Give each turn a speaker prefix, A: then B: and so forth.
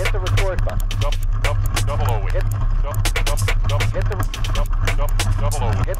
A: Hit the record button. Dump, dump, double Hit, dump, dump, Hit the, dump, double Hit.